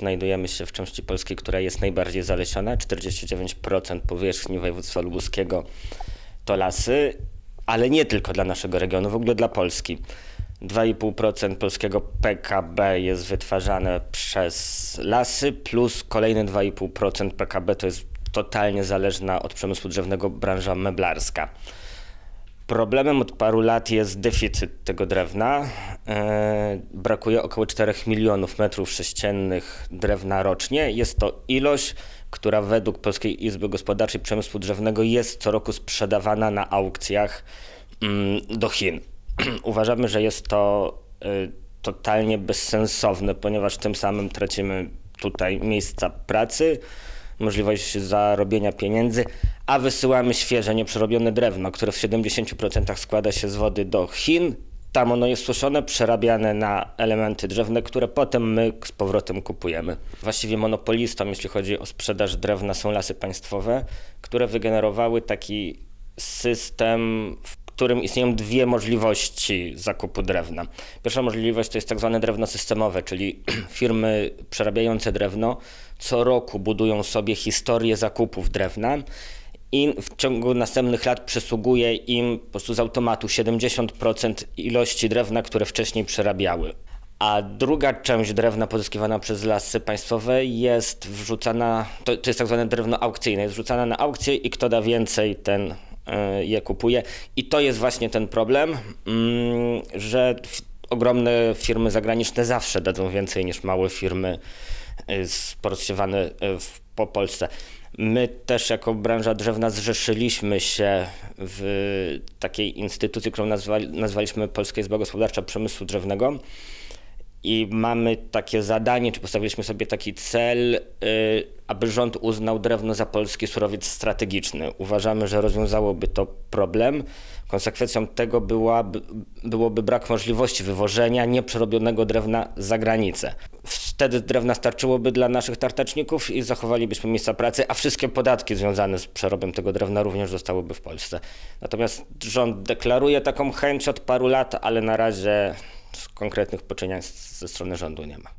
znajdujemy się w części Polski, która jest najbardziej zalesiona. 49% powierzchni województwa lubuskiego to lasy, ale nie tylko dla naszego regionu, w ogóle dla Polski. 2,5% polskiego PKB jest wytwarzane przez lasy, plus kolejne 2,5% PKB to jest totalnie zależna od przemysłu drzewnego branża meblarska. Problemem od paru lat jest deficyt tego drewna. E, brakuje około 4 milionów metrów sześciennych drewna rocznie. Jest to ilość, która według Polskiej Izby Gospodarczej Przemysłu Drzewnego jest co roku sprzedawana na aukcjach mm, do Chin. Uważamy, że jest to e, totalnie bezsensowne, ponieważ tym samym tracimy tutaj miejsca pracy możliwość zarobienia pieniędzy, a wysyłamy świeże, nieprzerobione drewno, które w 70% składa się z wody do Chin. Tam ono jest suszone, przerabiane na elementy drzewne, które potem my z powrotem kupujemy. Właściwie monopolistą, jeśli chodzi o sprzedaż drewna, są lasy państwowe, które wygenerowały taki system, w którym istnieją dwie możliwości zakupu drewna. Pierwsza możliwość to jest tak zwane drewno systemowe, czyli firmy przerabiające drewno co roku budują sobie historię zakupów drewna i w ciągu następnych lat przysługuje im po prostu z automatu 70% ilości drewna, które wcześniej przerabiały. A druga część drewna pozyskiwana przez lasy państwowe jest wrzucana, to, to jest tak zwane drewno aukcyjne, jest wrzucana na aukcję i kto da więcej, ten e, je kupuje. I to jest właśnie ten problem, mm, że ogromne firmy zagraniczne zawsze dadzą więcej niż małe firmy porozsiewane y, w, po Polsce. My też jako branża drzewna zrzeszyliśmy się w takiej instytucji, którą nazwali, nazwaliśmy Polska Izba Gospodarcza Przemysłu Drzewnego. I mamy takie zadanie, czy postawiliśmy sobie taki cel, y, aby rząd uznał drewno za polski surowiec strategiczny. Uważamy, że rozwiązałoby to problem. Konsekwencją tego byłaby, byłoby brak możliwości wywożenia nieprzerobionego drewna za granicę. Wtedy drewna starczyłoby dla naszych tartaczników i zachowalibyśmy miejsca pracy, a wszystkie podatki związane z przerobem tego drewna również zostałyby w Polsce. Natomiast rząd deklaruje taką chęć od paru lat, ale na razie konkretnych poczynień ze strony rządu nie ma.